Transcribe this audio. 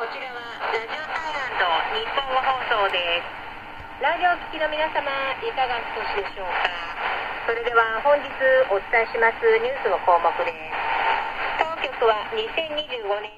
こちらはラジオタイランド日本語放送ですラジオ聴きの皆様いかがお過ごしでしょうか？それでは本日お伝えしますニュースの項目です。当局は2025年